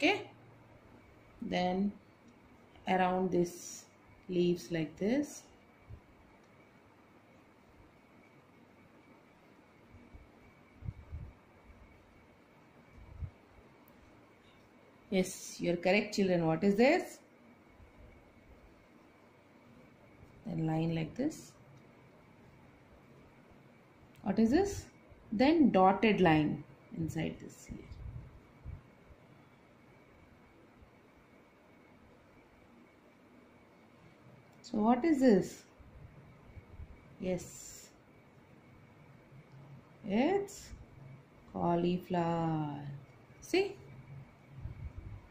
okay then around this leaves like this Yes, you're correct, children. What is this? Then line like this. What is this? Then dotted line inside this here. So what is this? Yes. It's cauliflower. See?